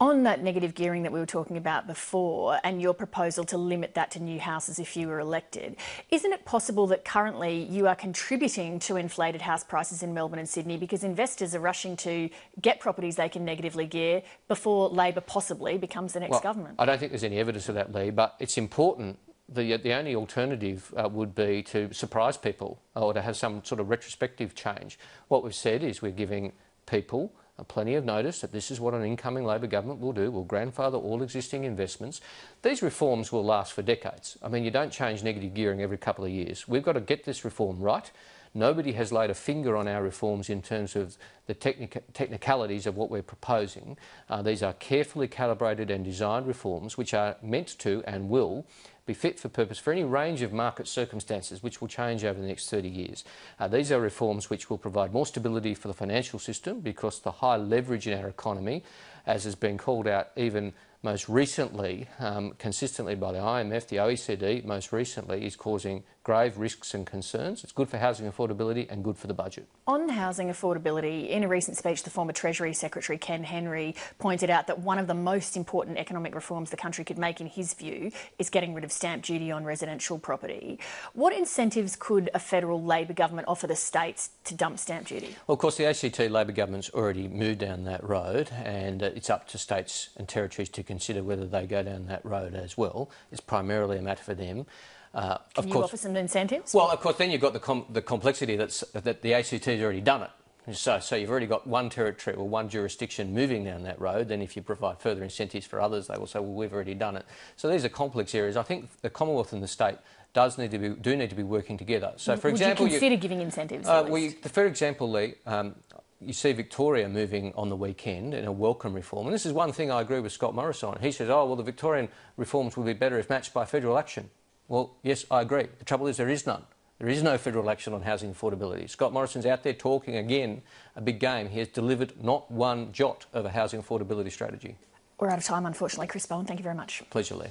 On that negative gearing that we were talking about before, and your proposal to limit that to new houses if you were elected, isn't it possible that currently you are contributing to inflated house prices in Melbourne and Sydney because investors are rushing to get properties they can negatively gear before Labor possibly becomes the next well, government? I don't think there's any evidence of that, Leigh, but it's important the, the only alternative uh, would be to surprise people or to have some sort of retrospective change. What we've said is we're giving people plenty of notice that this is what an incoming Labor government will do. Will grandfather all existing investments. These reforms will last for decades. I mean, you don't change negative gearing every couple of years. We've got to get this reform right. Nobody has laid a finger on our reforms in terms of the technic technicalities of what we're proposing. Uh, these are carefully calibrated and designed reforms which are meant to and will be fit for purpose for any range of market circumstances which will change over the next 30 years. Uh, these are reforms which will provide more stability for the financial system because the high leverage in our economy, as has been called out even most recently, um, consistently by the IMF, the OECD, most recently, is causing grave risks and concerns. It's good for housing affordability and good for the budget. On housing affordability, in a recent speech, the former Treasury Secretary Ken Henry pointed out that one of the most important economic reforms the country could make, in his view, is getting rid of stamp duty on residential property. What incentives could a federal Labor government offer the states to dump stamp duty? Well, of course, the ACT Labor government's already moved down that road, and uh, it's up to states and territories to consider whether they go down that road as well. It's primarily a matter for them. Uh, Can you course, offer some incentives? Well, of course, then you've got the, com the complexity that's, that the ACT has already done it. So, so you've already got one territory or one jurisdiction moving down that road. Then if you provide further incentives for others, they will say, well, we've already done it. So these are complex areas. I think the Commonwealth and the state does need to be, do need to be working together. So, for Would example, you consider you, giving incentives? Uh, well, for example, Leigh, um, you see Victoria moving on the weekend in a welcome reform. And this is one thing I agree with Scott Morrison. He says, oh, well, the Victorian reforms will be better if matched by federal action. Well, yes, I agree. The trouble is there is none. There is no federal action on housing affordability. Scott Morrison's out there talking again a big game. He has delivered not one jot of a housing affordability strategy. We're out of time, unfortunately. Chris Bowen, thank you very much. Pleasure, Leigh.